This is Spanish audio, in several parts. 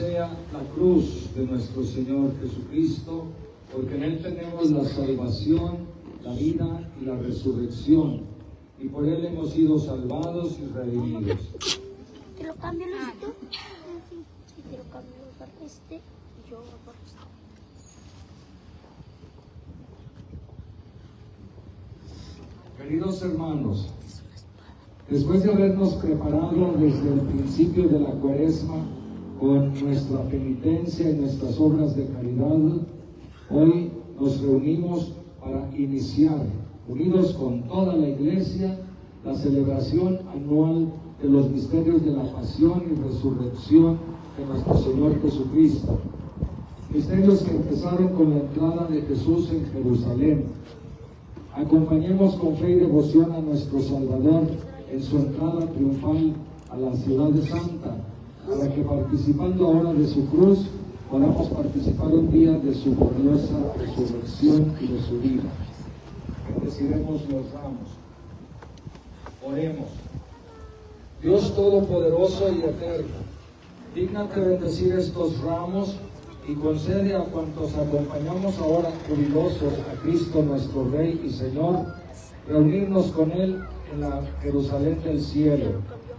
sea la cruz de nuestro Señor Jesucristo, porque en Él tenemos la salvación, la vida y la resurrección, y por Él hemos sido salvados y redimidos. Te lo cambio, Luisito. Sí, te lo cambio para este y yo por este. Queridos hermanos, después de habernos preparado desde el principio de la cuaresma con nuestra penitencia y nuestras obras de caridad, hoy nos reunimos para iniciar, unidos con toda la iglesia, la celebración anual de los misterios de la pasión y resurrección de nuestro Señor Jesucristo. Misterios que empezaron con la entrada de Jesús en Jerusalén. Acompañemos con fe y devoción a nuestro Salvador en su entrada triunfal a la ciudad de Santa, para que participando ahora de su cruz podamos participar un día de su gloriosa resurrección y de su vida. Bendeciremos los ramos. Oremos. Dios Todopoderoso y Eterno, dígnate bendecir estos ramos y concede a cuantos acompañamos ahora jubilosos a Cristo nuestro Rey y Señor, reunirnos con Él en la Jerusalén del cielo,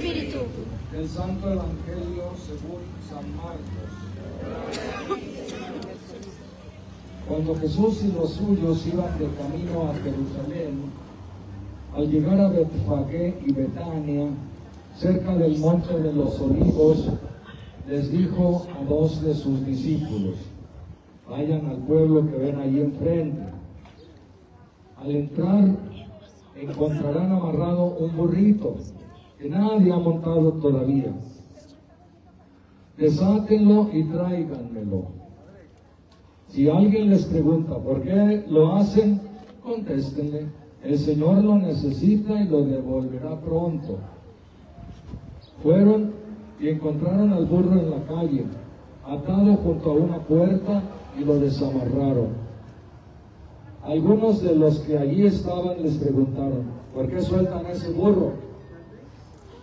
Del Santo Evangelio según San Marcos. Cuando Jesús y los suyos iban de camino a Jerusalén, al llegar a Betfagé y Betania, cerca del monte de los olivos, les dijo a dos de sus discípulos, vayan al pueblo que ven ahí enfrente. Al entrar encontrarán amarrado un burrito que nadie ha montado todavía. Desátenlo y tráiganmelo. Si alguien les pregunta por qué lo hacen, contéstenle, el Señor lo necesita y lo devolverá pronto. Fueron y encontraron al burro en la calle, atado junto a una puerta y lo desamarraron. Algunos de los que allí estaban les preguntaron, ¿por qué sueltan ese burro?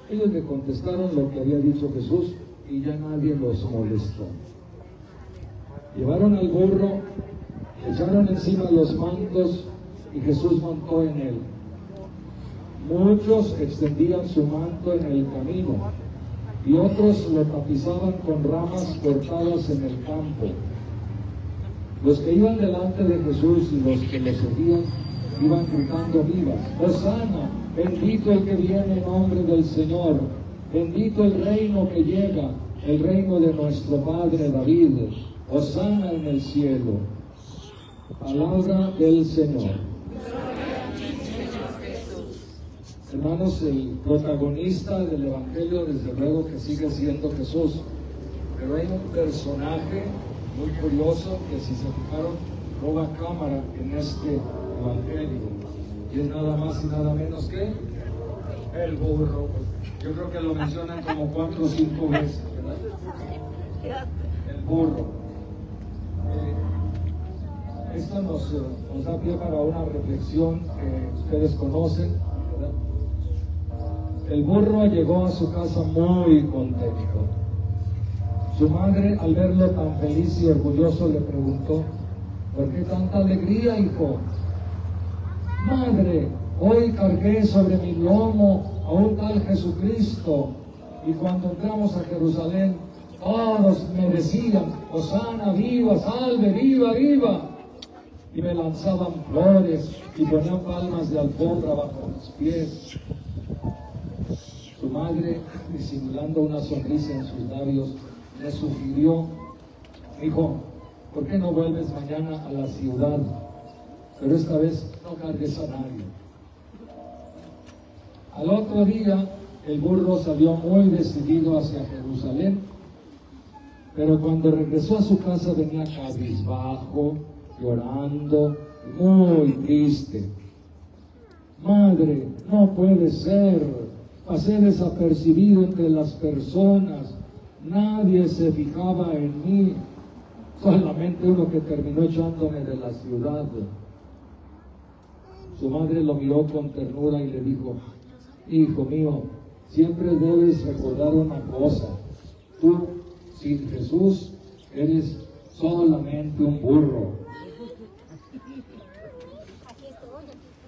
Ellos le contestaron lo que había dicho Jesús y ya nadie los molestó. Llevaron al burro, echaron encima los mantos y Jesús montó en él. Muchos extendían su manto en el camino y otros lo tapizaban con ramas cortadas en el campo. Los que iban delante de Jesús y los que lo seguían iban gritando vivas, Hosanna, bendito el que viene en nombre del Señor, bendito el reino que llega, el reino de nuestro Padre David, Hosanna en el cielo. Palabra del Señor. Hermanos, el protagonista del Evangelio desde luego que sigue siendo Jesús, pero hay un personaje muy curioso que si se fijaron roba cámara en este Evangelio y es nada más y nada menos que el burro. Yo creo que lo mencionan como cuatro o cinco veces, ¿verdad? El burro. Eh, esto nos, nos da pie para una reflexión que ustedes conocen, ¿verdad? el burro llegó a su casa muy contento. Su madre, al verlo tan feliz y orgulloso, le preguntó, ¿por qué tanta alegría, hijo? Madre, hoy cargué sobre mi lomo a un tal Jesucristo y cuando entramos a Jerusalén, todos me decían, Osana, viva, salve, viva, viva. Y me lanzaban flores y ponían palmas de alfombra bajo mis pies. Su madre, disimulando una sonrisa en sus labios, le sugirió, hijo, ¿por qué no vuelves mañana a la ciudad? Pero esta vez no cargues a nadie. Al otro día, el burro salió muy decidido hacia Jerusalén, pero cuando regresó a su casa venía cabizbajo, llorando, muy triste. Madre, no puede ser. Pasé desapercibido entre las personas. Nadie se fijaba en mí. Solamente uno que terminó echándome de la ciudad. Su madre lo miró con ternura y le dijo, hijo mío, siempre debes recordar una cosa. Tú, sin Jesús, eres solamente un burro.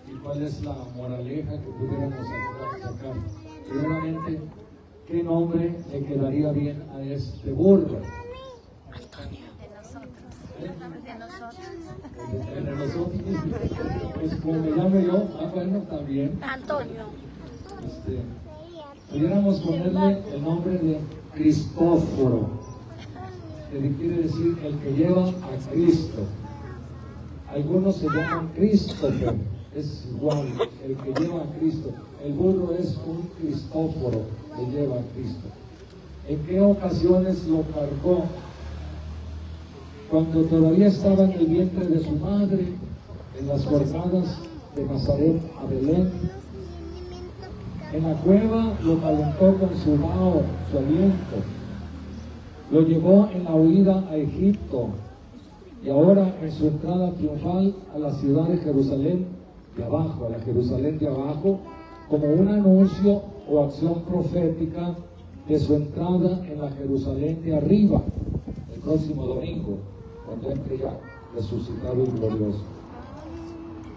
¿Y cuál es la moraleja que pudiéramos sacar? Primeramente, ¿qué nombre le quedaría bien a este burro? De nosotros. Pues como me llamo yo, bueno, también. Antonio. Este, pudiéramos ponerle el nombre de Cristóforo, que quiere decir el que lleva a Cristo. Algunos se llaman Christopher, es igual, el que lleva a Cristo. El burro es un Cristóforo que lleva a Cristo. ¿En qué ocasiones lo cargó? Cuando todavía estaba en el vientre de su madre, en las jornadas de Nazaret a Belén, en la cueva lo calentó con su vaho, su aliento. Lo llevó en la huida a Egipto y ahora en su entrada triunfal a la ciudad de Jerusalén de abajo, a la Jerusalén de abajo, como un anuncio o acción profética de su entrada en la Jerusalén de arriba, el próximo domingo, cuando resucitado y glorioso.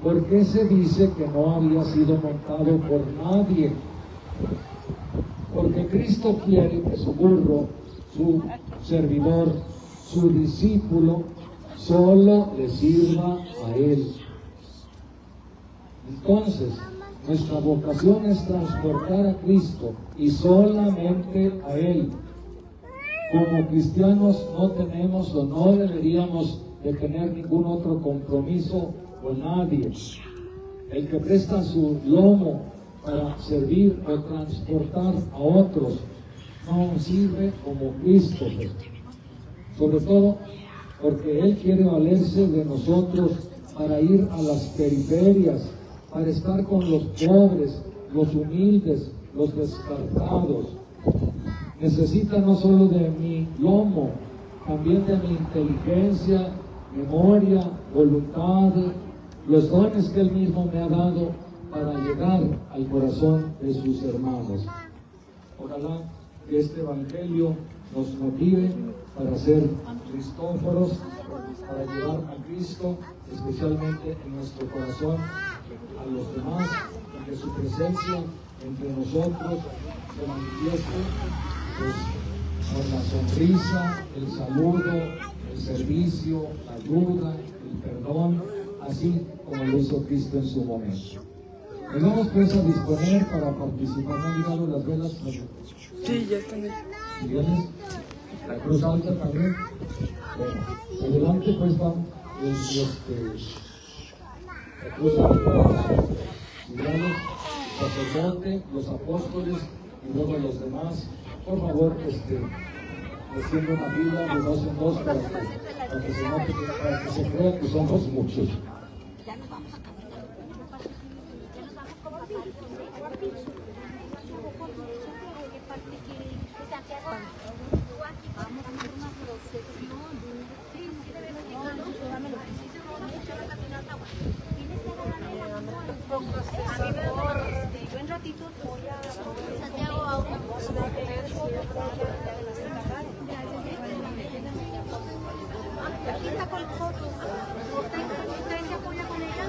¿Por qué se dice que no había sido montado por nadie? Porque Cristo quiere que su burro, su servidor, su discípulo, solo le sirva a Él. Entonces, nuestra vocación es transportar a Cristo y solamente a Él. Como cristianos no tenemos o no deberíamos de tener ningún otro compromiso con nadie. El que presta su lomo para servir o transportar a otros no sirve como Cristo. Sobre todo porque Él quiere valerse de nosotros para ir a las periferias, para estar con los pobres, los humildes, los descartados. Necesita no solo de mi lomo, también de mi inteligencia, memoria, voluntad, los dones que Él mismo me ha dado para llegar al corazón de sus hermanos. Ojalá que este Evangelio nos motive para ser cristóforos, para llevar a Cristo, especialmente en nuestro corazón, a los demás, y que su presencia entre nosotros se manifieste con la sonrisa, el saludo, el servicio, la ayuda, el perdón, así como lo hizo Cristo en su momento. Nos vamos pues a disponer para participar. ¿No han llegado las velas? Sí, ya están ahí. La cruz alta también. Bueno, adelante pues van este, la cruz alta, ciudadanos, sacerdote, los apóstoles y luego los demás por favor, este, haciendo una fila de dos en dos para que, para que se note, para que se crea que somos muchos. A mí me ratito Aquí está con ¿Usted se apoya con ella?